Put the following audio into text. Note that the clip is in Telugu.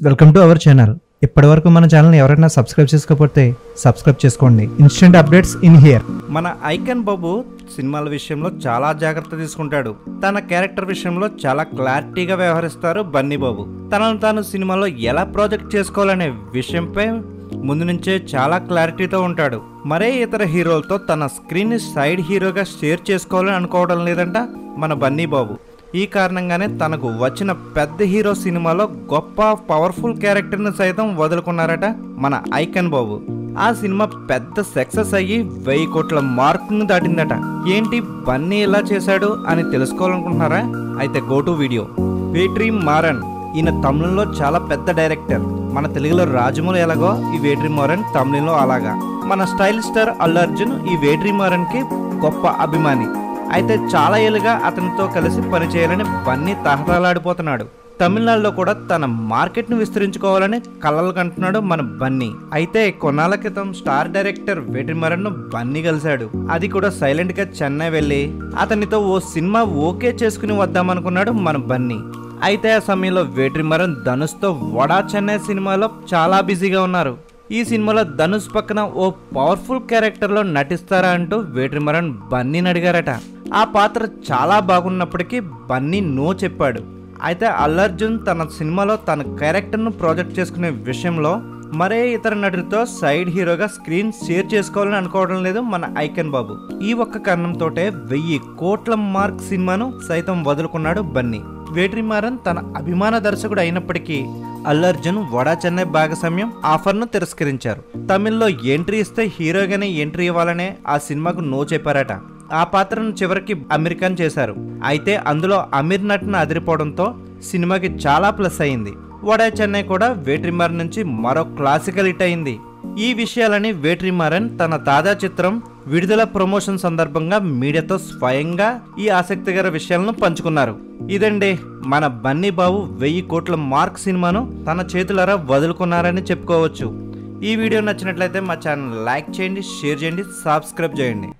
వెల్కమ్ టు అవర్ ఛానల్ ఇప్పటివరకు మన ఛానల్ ఎవరైనా సబ్స్క్రైబ్ చేసుకోకపోతే సబ్స్క్రైబ్ చేసుకోండి. ఇన్స్టెంట్ అప్డేట్స్ ఇన్ హియర్ మన ఐకన్ బాబు సినిమాల విషయంలో చాలా జాగ్రత్త తీసుకుంటాడు. తన క్యారెక్టర్ విషయంలో చాలా క్లారిటీగా వ్యవహరిస్తారు బన్నీ బాబు. తనను తాను సినిమాలో ఎలా ప్రాజెక్ట్ చేసుకోవాలనే విషయంపై ముందు నుంచే చాలా క్లారిటీతో ఉంటాడు. మరే ఇతర హీరోలతో తన స్క్రీన్ సైడ్ హీరోగా షేర్ చేసుకోవాలని అనుకోవడం లేదంట మన బన్నీ బాబు. ఈ కారణంగానే తనకు వచ్చిన పెద్ద హీరో సినిమాలో గొప్ప పవర్ఫుల్ క్యారెక్టర్ను సైతం వదులుకున్నారట మన ఐకన్ బాబు. ఆ సినిమా పెద్ద సక్సెస్ అయ్యి వెయ్యి కోట్ల మార్కును దాటిందట. ఏంటి బన్నీ ఎలా చేశాడు అని తెలుసుకోవాలనుకుంటున్నారా? అయితే go to video Vetri Maaran ఈయన తమిళంలో చాలా పెద్ద డైరెక్టర్ మన తెలుగులో రాజమౌళి ఎలాగో ఈ వేట్రీ మారన్ తమిళంలో అలాగా. మన స్టైల్ స్టార్ అల్లు అర్జున్ ఈ వేట్రీ మారన్కి గొప్ప అభిమాని. అయితే చాలా ఏళ్ళుగా అతనితో కలిసి పనిచేయాలని బన్నీ తహతలాడిపోతున్నాడు తమిళనాడులో కూడా తన మార్కెట్ను విస్తరించుకోవాలని కలలు కంటున్నాడు మన బన్నీ. అయితే కొన్నాళ్ళ క్రితం స్టార్ డైరెక్టర్ వేటిమరన్ను బన్నీ కలిశాడు. అది కూడా సైలెంట్గా చెన్నై వెళ్ళి అతనితో ఓ సినిమా ఓకే చేసుకుని వద్దామనుకున్నాడు మన బన్నీ. అయితే ఆ సమయంలో వేట్రిమరన్ ధనుష్తో వడా చెన్నై సినిమాలో చాలా బిజీగా ఉన్నారు. ఈ సినిమాలో ధనుష్ పక్కన ఓ పవర్ఫుల్ క్యారెక్టర్లో నటిస్తారా అంటూ వేట్రిమరన్ బన్నీని అడిగారట. ఆ పాత్ర చాలా బాగున్నప్పటికీ బన్నీ నో చెప్పాడు. అయితే అల్లర్జున్ తన సినిమాలో తన క్యారెక్టర్ను ప్రాజెక్ట్ చేసుకునే విషయంలో మరే ఇతర నటుడితో సైడ్ హీరోగా స్క్రీన్ షేర్ చేసుకోవాలని అనుకోవడం లేదు మన ఐకన్ బాబు. ఈ ఒక్క కారణంతోటే వెయ్యి కోట్ల మార్క్ సినిమాను సైతం వదులుకున్నాడు బన్నీ. వేట్రిమారన్ తన అభిమాన దర్శకుడు అయినప్పటికీ అల్లర్జున్ వడా చెన్నై భాగస్వామ్యం ఆఫర్ను తిరస్కరించారు. తమిళ్ళో ఎంట్రీ ఇస్తే హీరోగానే ఎంట్రీ ఇవ్వాలనే ఆ సినిమాకు నో చెప్పారట. ఆ పాత్రను చివరికి అమెరికన్ చేశారు. అయితే అందులో అమీర్ నటన అదిరిపోవడంతో సినిమాకి చాలా ప్లస్ అయింది. వడే చెన్నై కూడా వేట్రిమార్ నుంచి మరో క్లాసికల్ హిట్ అయింది. ఈ విషయాలని వేట్రిమారన్ తన తాజా చిత్రం విడుదల ప్రమోషన్ సందర్భంగా మీడియాతో స్వయంగా ఈ ఆసక్తికర విషయాలను పంచుకున్నారు. ఇదండి మన బన్నీ బాబు వెయ్యి కోట్ల మార్క్ సినిమాను తన చేతులారా వదులుకున్నారని చెప్పుకోవచ్చు. ఈ వీడియో నచ్చినట్లయితే మా ఛానల్ లైక్ చేయండి షేర్ చేయండి సబ్స్క్రైబ్ చేయండి.